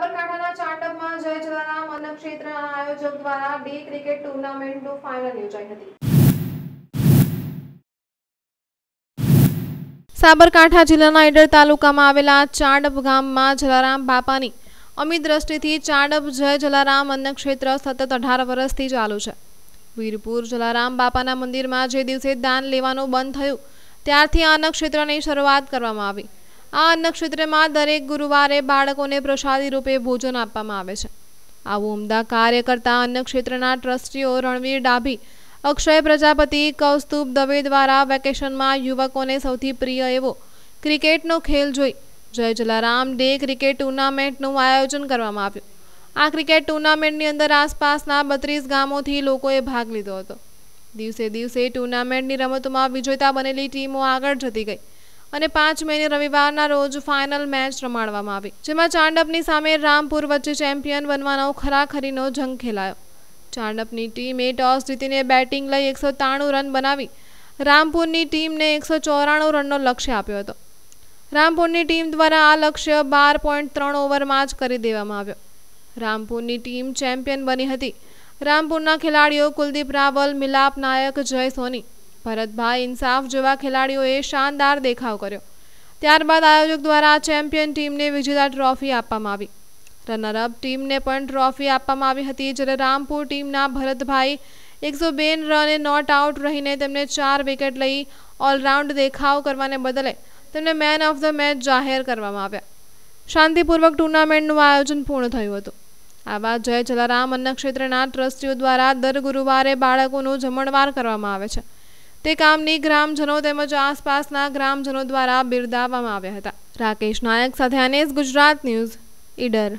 સાબરકાંઠાના ચાટપમાં જય જલારામ અન્નક્ષેત્રના આયોજક દ્વારા ડી ક્રિકેટ ટુર્નામેન્ટનું ફાઇનલ યોજાઈ હતી. સાબરકાંઠા જિલ્લાના ઈડર તાલુકામાં આવેલા ચાડબ ગામમાં જલારામ બાપાની અમિત દ્રષ્ટિથી ચાડબ જય જલારામ ક્ષેત્ર સતત અઢાર વર્ષથી ચાલુ છે. વીરપુર જલારામ બાપાના મંદિરમાં જે દિવસે દાન લેવાનું બંધ થયું, ત્યારથી આ ક્ષેત્રની શરૂઆત કરવામાં આવી. આ અન્નક્ષેત્રમાં દરેક ગુરુવારે બાળકોને પ્રસાદી રૂપે ભોજન આપવામાં આવે છે. આવું ઉમદા કાર્ય કરતા અન્ન ક્ષેત્રના ટ્રસ્ટીઓ રણવીર ડાભી, અક્ષય પ્રજાપતિ, કૌસ્તુભ દવે દ્વારા વેકેશનમાં યુવકોને સૌથી પ્રિય એવો ક્રિકેટનો ખેલ જોઈ જય જલારામ ડે ક્રિકેટ ટુર્નામેન્ટનું આયોજન કરવામાં આવ્યું. આ ક્રિકેટ ટુર્નામેન્ટની અંદર આસપાસના બત્રીસ ગામોથી લોકોએ ભાગ લીધો હતો. દિવસે દિવસે ટુર્નામેન્ટની રમતોમાં વિજેતા બનેલી ટીમો આગળ જતી ગઈ. અને પાંચ મેને રવિવારના રોજ ફાઇનલ મેચ રમાડવામાં આવી. જેમાં ચાંડપની સામે રામપુર વચ્ચે ચેમ્પિયન બનવાનો ખરાખરીનો જંગ ખેલાયો. ચાંડપની ટીમે ટોસ જીતીને બેટિંગ લઈ એકસો ત્રાણું રન બનાવી. રામપુરની ટીમને એકસો ચોરાણું રનનો લક્ષ્ય આપ્યો હતો. રામપુરની ટીમ દ્વારા આ લક્ષ્ય બાર પોઈન્ટ ત્રણ ઓવરમાં જ કરી દેવામાં આવ્યો. રામપુરની ટીમ ચેમ્પિયન બની હતી. રામપુરના ખેલાડીઓ કુલદીપ રાવલ, મિલાપ નાયક, જય સોની ભરતભાઈ ઇન્સાફ જેવા ખેલાડીઓએ શાનદાર દેખાવ કર્યો. ત્યારબાદ આયોજક દ્વારા ચેમ્પિયન ટીમને વિજેતા ટ્રોફી આપવામાં આવી. રનરઅપ ટીમને પણ ટ્રોફી આપવામાં આવી હતી, જ્યારે રામપુર ટીમના ભરતભાઈ એકસો બે રને નોટ આઉટ રહીને તેમને ચાર વિકેટ લઈ ઓલરાઉન્ડ દેખાવ કરવાને બદલે તેમને મેન ઓફ ધ મેચ જાહેર કરવામાં આવ્યા. શાંતિપૂર્વક ટુર્નામેન્ટનું આયોજન પૂર્ણ થયું હતું. આવા જય જલારામ અન્નક્ષેત્રના ટ્રસ્ટીઓ દ્વારા દર ગુરુવારે બાળકોનું જમણવાર કરવામાં આવે છે. તે કામની ગ્રામજનો તેમજ આસપાસના ગ્રામજનો દ્વારા બિરદાવવામાં આવ્યા હતા. રાકેશ નાયક સાથે અનેસ ગુજરાત ન્યૂઝ, ઈડર.